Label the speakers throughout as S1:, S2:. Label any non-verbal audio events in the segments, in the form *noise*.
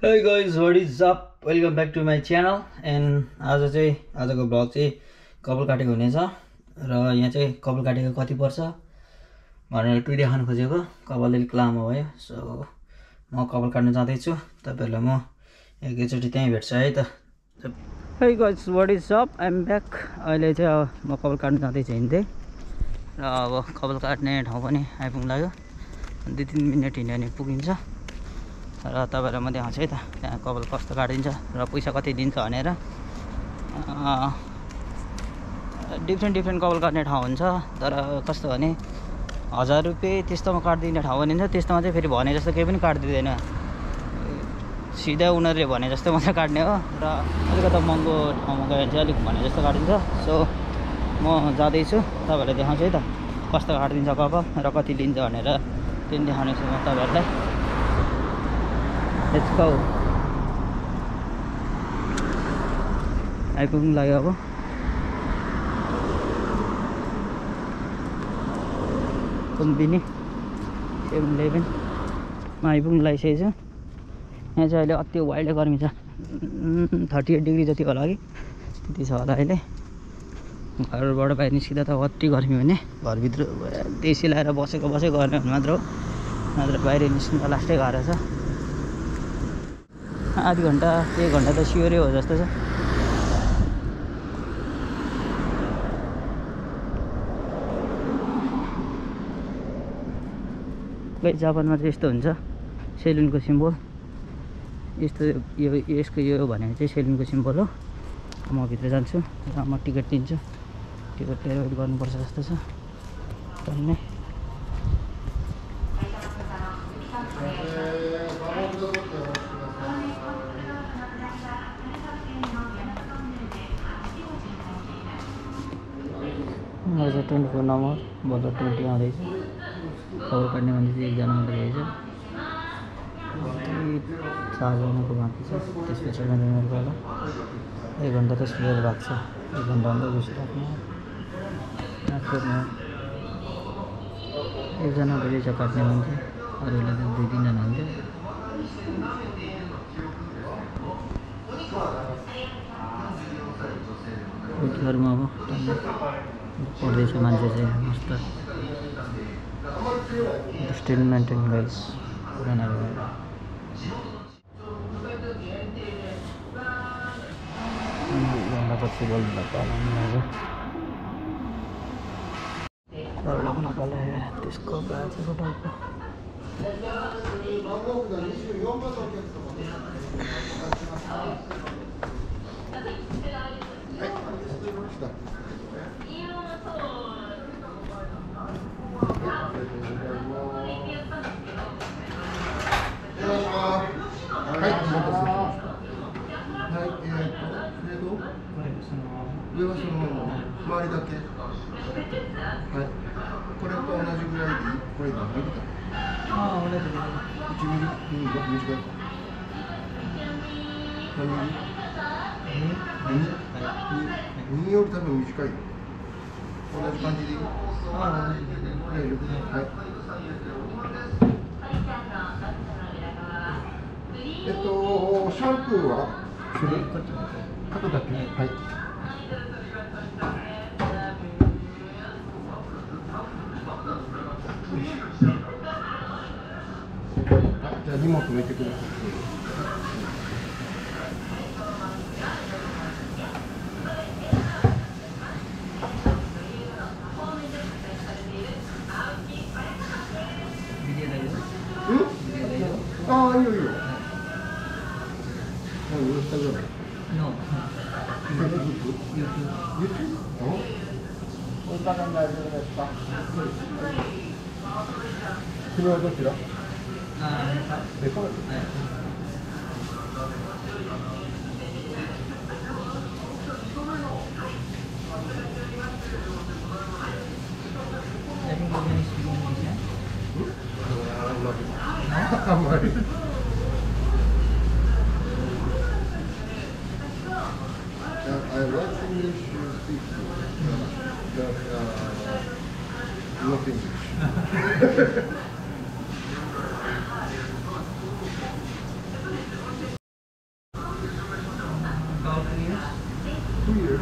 S1: Hey guys, what is up? Welcome back to my channel. And आज चाहिँ आजको ब्लग चाहिँ कपाल काटेको हुनेछ। र यहाँ चाहिँ कपाल काटेको कति पर्छ भनेर टु देखाउनु खोजेको। कपाल अलिक लामो भयो सो म कपाल काट्न जाँदैछु। तपाईँहरूलाई म एकैचोटि त्यहीँ भेट्छु है त। है guys what is up I'm back अहिले चाहिँ अब म कपाल काट्न जाँदैछु हिँड्दै। र अब कपाल काट्ने ठाउँ पनि आइपुग्नु लाग्यो। दुई तिन मिनट हिँड्यो भने पुगिन्छ। र तपाईँहरूलाई म देखाउँछु है त। त्यहाँ कपाल कस्तो काटिन्छ र पैसा कति दिन्छ भनेर। डिफ्रेन्ट डिफ्रेन्ट कपाल काट्ने ठाउँ हुन्छ तर कस्तो भने हजार रुपियाँ त्यस्तोमा काटिदिने ठाउँ पनि हुन्छ त्यस्तोमा चाहिँ फेरि भने जस्तो केही पनि काटिदिँदैन। सिधा उनीहरूले भने जस्तो मात्रै काट्ने हो र अलिकति महँगो ठाउँमा गयो भने चाहिँ अलिक भने जस्तो काटिन्छ। सो म जाँदैछु तपाईँहरूलाई देखाउँछु है त। कस्तो काटिदिन्छ कपाल र कति लिन्छ भनेर। त्यो देखाउनेछु म तपाईँहरूलाई। लेट्स गो आइपुग्नु लाग्यो अब कुम्बिनी सेभेन इलेभेनमा आइपुग्नु लागिसकेको छु यहाँ चाहिँ अहिले अति वाइल्ड गर्मी छ थर्टी एट डिग्री जति होला कि त्यति छ होला अहिले घरबाट बाहिर निस्किँदा त अति गर्मी हुने घरभित्र देसी लगाएर बसेको बसेको गर्ने मात्र हो नत्र बाहिर निस्किँदा लास्टै घर छ आधी घन्टा एक घन्टा त सियोरै हो जस्तो छ खै जापानमा चाहिँ यस्तो हुन्छ सेलुनको सिम्बल. यस्तो यो यसको यो भनेको चाहिँ सेलुनको सिम्बल हो. म भित्र जान्छु र म टिकट दिन्छु. टिकट लिएर वेट गर्नुपर्छ जस्तो छ। भन्ने। नाम और बहुत टूटी आउँदैछ खबर काट्ने भन्दै चाहिँ एकजना आउँदो रहेछ चारजनाको बाँकी छ त्यस पछाडि मेरो गर्दा एक घन्टा त बात से एक घंटा अन्त घुसी राख्नु एकजना धेरै छ काट्ने हुन्थ्यो अरूलाई त दुई तिनजना घर में अब पोलिश माणसाचे मस्त स्टील
S2: मेंटेन
S1: गाईज बनावे पॉसिबल बता प्रॉब्लम
S2: निकल है इसको Thank you. 短い。か。何ミリ2ミリより多分短い。よ。同じ感じでいい
S1: ああ同じで
S2: 大丈夫はい。えっと、シャンプーはする肩だけはい。じゃあ荷物置いてください。
S1: ビデオ大丈
S2: うん
S1: 夫ビデオ大丈夫
S2: ああ、いいよいいよ。何、インスタグラム
S1: No.
S2: YouTube？YouTube? おお金大丈夫ですか？君はどちら？
S1: あ
S2: レコードあんまり。I like English speak, but uh, not English. two years.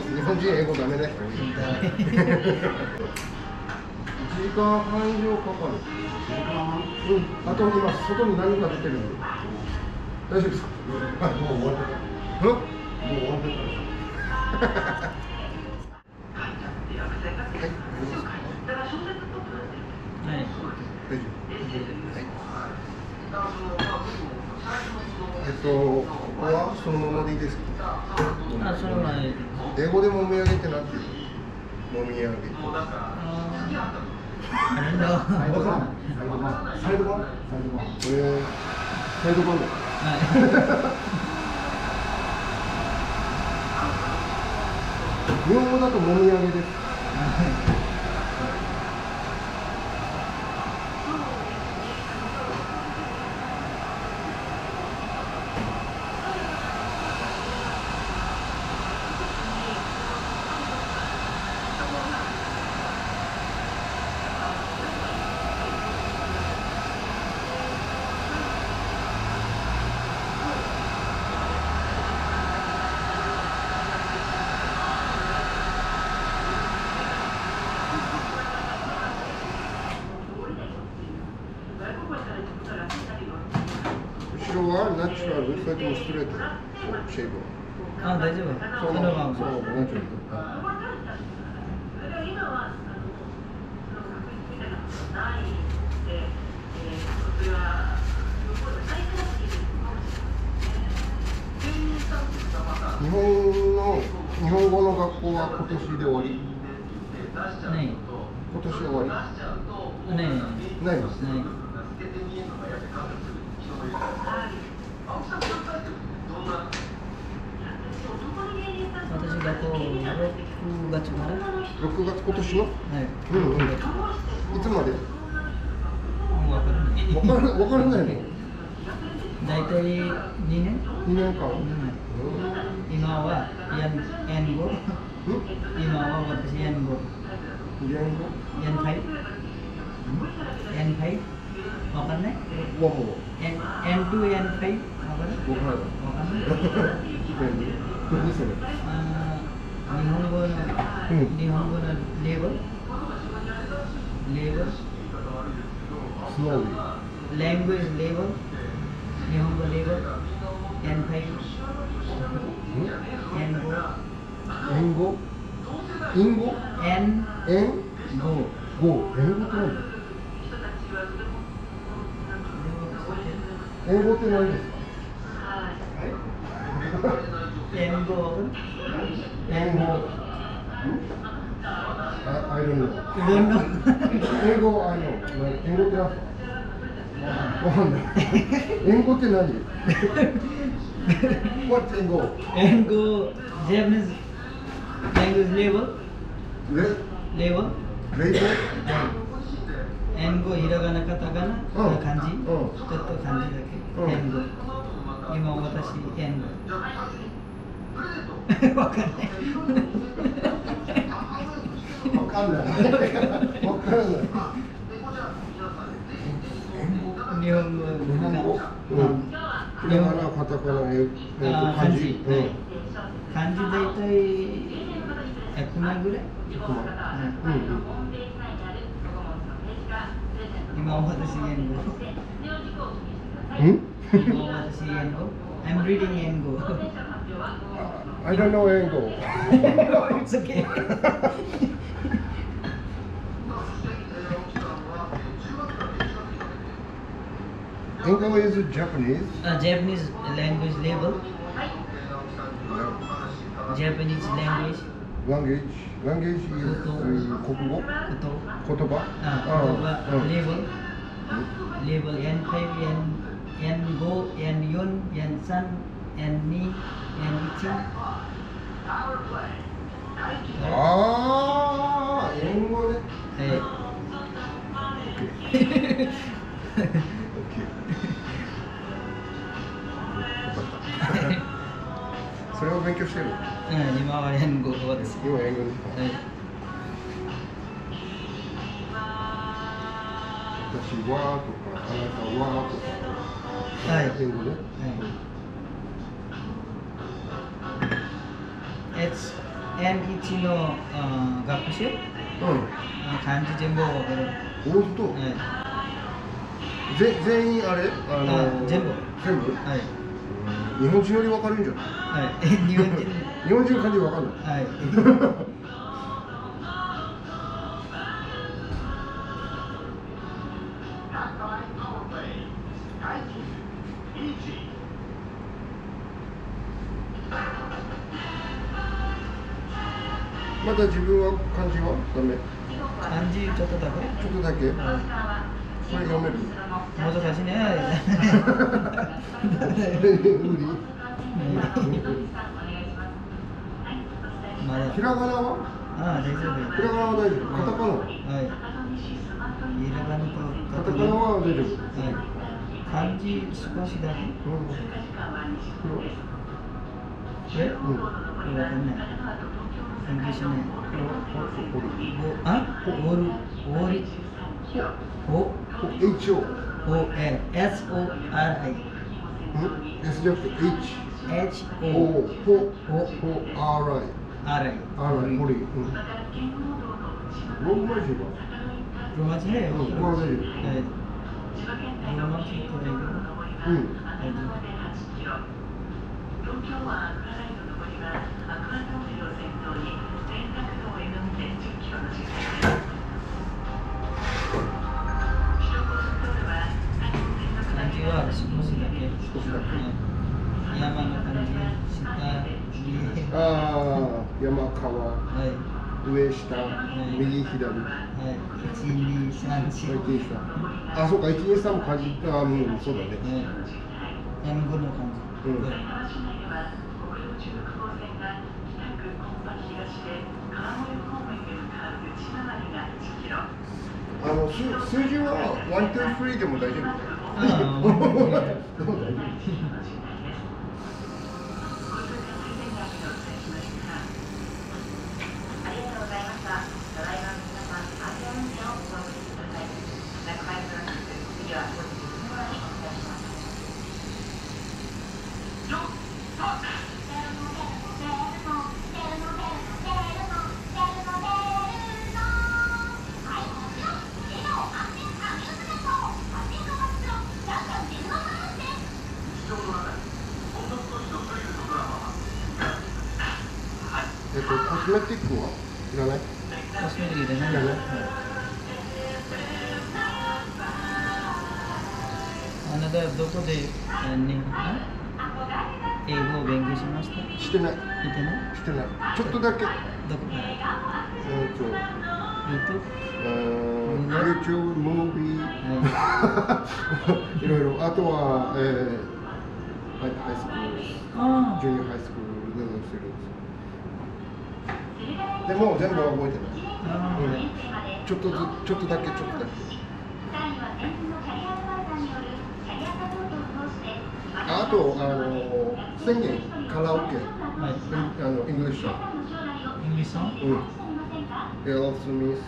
S2: 日本人英語ダメな人多い。1時間半以上かかる。うん。あと今外に何か出てる。大丈夫ですか？はい。もう終わってた。うん？もう終わってた。はい。
S1: はい
S2: 大丈夫。はい。えっと、ここはそのままでいいですか。
S1: あその前
S2: 英語でもみあげってなんていうの？もみあげ。
S1: あれだ
S2: サイドバン。サイドバン。これ。サイドバンだ。日本語だともみあげです。後ろはるそってもストレート。シェイブ
S1: あ大丈夫？
S2: そ
S1: の。まま。
S2: そうもち日本の日本語の学校は今年で終わり？今年終わり？ない。な
S1: いですね私がこう6月から
S2: 六月今年の。
S1: はい
S2: うんうん。いつまで？
S1: もう分からない
S2: わからないの？
S1: 大体2年？
S2: 二年間？
S1: うん
S2: う
S1: 今はヤンヤン語
S2: ん？
S1: 今は私ヤン語
S2: 日本語。
S1: ヤンファイヤンファイ？わかんない？
S2: わも
S1: ヤンヤン2ヤンファイ？わかる
S2: わからない。
S1: わかんない
S2: 何何それ。
S1: あー日本語の、
S2: うん
S1: 日本語のレーベルレーベル
S2: スノービー。
S1: language level 日本語レーベル N5 N5
S2: 英語。英語。
S1: N
S2: 英
S1: 語
S2: 語。英語って何。英語って何ですか。
S1: N 語
S2: 英語。あ、I don't know。
S1: You don't know
S2: 英語、あの、英語って何ですか。わかんない。英語って何。What's 英語。
S1: N 語 Japanese language level
S2: レ。
S1: level
S2: レイボ。
S1: N 語ひらがなカタカナ
S2: うん
S1: 漢字
S2: うん
S1: ちょっと漢字だけ
S2: うん
S1: N 語今私 N 語わかんない
S2: わかんない。わからない。
S1: 日本語
S2: 日本語。うん。ひらがな、カタカナ、え、えっと、
S1: あー
S2: 漢字。うん。
S1: 漢字大体100枚ぐらい、
S2: 百万
S1: は
S2: うんうん。
S1: 今私言語
S2: うん。
S1: 今私言語 I'm reading 言語
S2: I don't know 英語。
S1: It's okay
S2: English is Japanese.
S1: uh, Japanese language level Japanese language
S2: Language. Language is 国語。
S1: こと
S2: 言葉。
S1: あ言葉
S2: うん
S1: level level N5 N N5 N4 N3 N2 N1
S2: ああ、英語ね。
S1: はい。*laughs*
S2: OK。それを勉強してる
S1: うん、今は援護語です。
S2: 今英語に
S1: はい。
S2: 私はとかあなたはとか
S1: はい。
S2: 英語で、
S1: はい。H N1 のあ学習？
S2: う
S1: あ漢字全部わかる。
S2: ん本当、
S1: はい。
S2: ぜ全員あれ？あの
S1: あ全部
S2: 全部？
S1: はい。
S2: 日本人より分かるんじゃない？
S1: はい。*laughs* 日本人。
S2: 日本人漢字分かんない
S1: はい。*laughs*
S2: まだ自分は漢字は？ダメ
S1: 漢字ちょっとだけ？
S2: ちょっとだけ
S1: は
S2: それ読める？
S1: い。難しいね。
S2: 無理
S1: まだ。
S2: ひらがなは？
S1: ああ、大丈夫。
S2: ひらがなは大丈夫カタカナ？は
S1: はい。ひらがなと
S2: カタカナは大丈夫
S1: はい。漢字少しだけ？
S2: うん
S1: え？
S2: うん
S1: これわかんない。い。
S2: これ
S1: おあ？おるおり。お
S2: H O
S1: O L S O R I
S2: ん S じゃなくて H
S1: H
S2: O ORI R I。
S1: R I
S2: ホリローマ字は
S1: ロマ字ね。
S2: うんこれは
S1: い。ロマ字これ。
S2: うん
S1: はい。漢字は少しだけ。
S2: 少しだけ
S1: はい、
S2: ああ山川
S1: はい。
S2: 上下
S1: い
S2: 右左
S1: はい。一二三四。
S2: 一二三あそうか一二三も漢字あうんそうだね
S1: はい。の漢字。
S2: うん
S1: はい
S2: あの数数字は one、two、three でも大丈夫 *laughs* だよ。えっと、コスメティックは？いらない？
S1: コスメティック。
S2: いらない
S1: あなたどこであ日本英語を勉強しました？見
S2: してない。
S1: てない？
S2: してない。ちょっとだけ。えっ
S1: どこ？から
S2: と、
S1: ?YouTube?
S2: えー YouTube、ムービー、
S1: はい
S2: ろいろ。あとは、えー、ハイスクール、
S1: あ
S2: ジュニアハイスクールでしてるんです。でも全部は覚えてない。
S1: あ
S2: うん。ちょっとずちょっとだけちょっとだけ。ああとあの宣言カラオケ。
S1: はい。
S2: あのイングリッシュ
S1: イングリッシュ
S2: うん。エロスミス。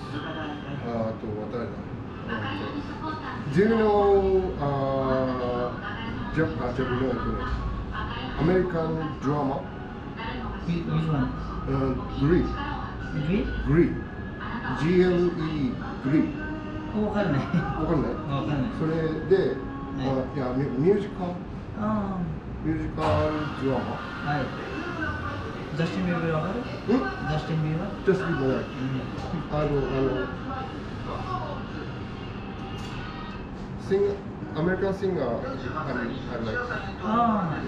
S2: あと誰だ？あと Do you know あジャあジャブのえっとねアメリカンドラマ
S1: ？Which one?
S2: グリー
S1: Agree?
S2: グリー GLE グリ
S1: わかんない。
S2: わかんない？
S1: わかんない。
S2: それで、あいやミュージカル？
S1: あ
S2: ミュージカルドラマ？
S1: あはい。ジャスティン・ビーバーわかる
S2: うん
S1: ジャスティン・ビーバー
S2: Just be like あの、あの、singer, American singer, I mean, I like.
S1: ああ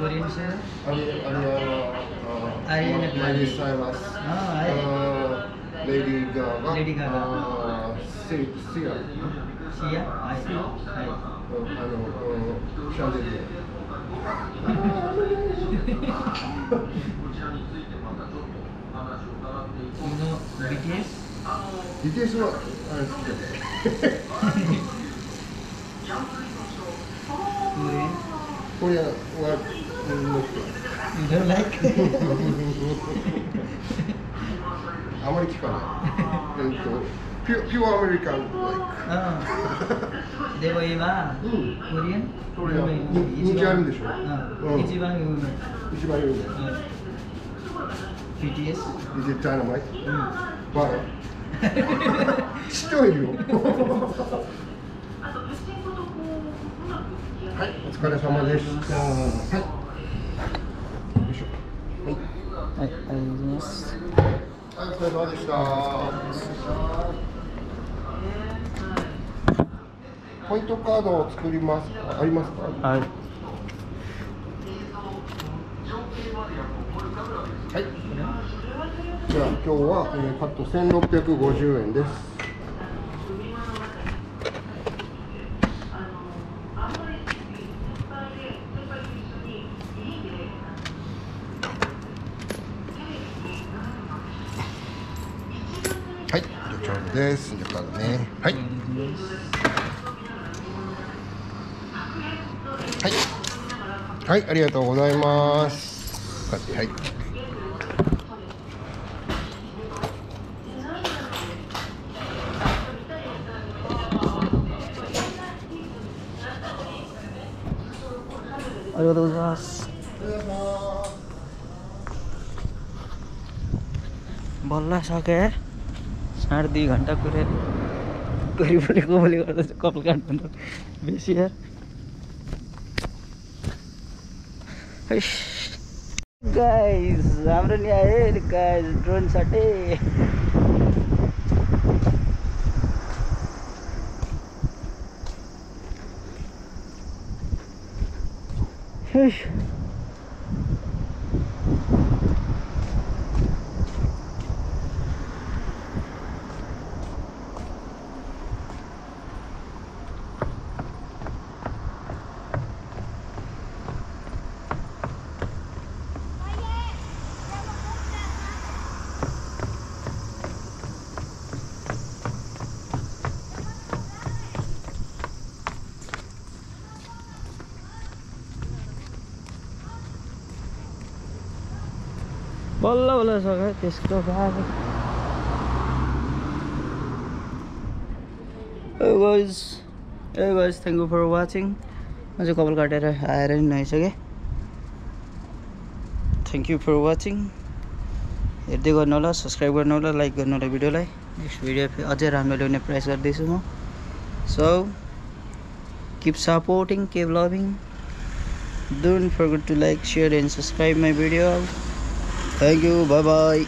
S1: コリアンシェ
S2: アリアリアナ、
S1: アリアナグランデ
S2: マイリー・サイラス、
S1: ああはい。
S2: レディー・ガガ、
S1: レディーガガ
S2: あシシア、
S1: シアはい。は
S2: あの、シャンデリ
S1: いこの BTS
S2: ア。BTS はあれ好きだね。
S1: コリアン
S2: コリアンは
S1: You don't like? *laughs*
S2: あまり聞かない。えっと、ピュピュアアメリカン like。
S1: でも今、
S2: うん、
S1: コリアン
S2: コリアン人気あるんでしょ、うん、
S1: 一番有名。
S2: 一番有名。
S1: うん BTS?
S2: Is it dynamite?
S1: うん。
S2: Why? *laughs* 知ってはいるよ。はい、お疲れ様でした。はい、ありがと
S1: うございます。
S2: はい、お疲れ様でした。ポイントカードを作ります。ありますか？
S1: はい。
S2: はい。じゃあ今日は、えー、カット千六百五十円です。はい。はい、ありがとうございます。こうやってはい。
S1: arigatou gozaimasu. बल्ल सके साढे दुई घन्टा कुरेर *laughs* गरिबले कोले गर्दा चाहिँ कपाल काट्नु बेसी यार गाइस हाम्रो नि आयो गाइस ड्रोन सटे Eish. बल्ल बल्ल सक्यो त्यसको बाद guys A guys thank you for watching चाहिँ कपाल काटेर आएर नि नुहाइसकेँ थ्याङ्क यू फर वाचिङ हेर्दै गर्नु होला सब्सक्राइब गर्नु होला लाइक गर्नु होला भिडियोलाई नेक्स्ट भिडियो अझै राम्रो ल्याउने प्रयास गर्दैछु म। So keep supporting keep loving don't forget to like share and subscribe my video Thank you. Bye bye.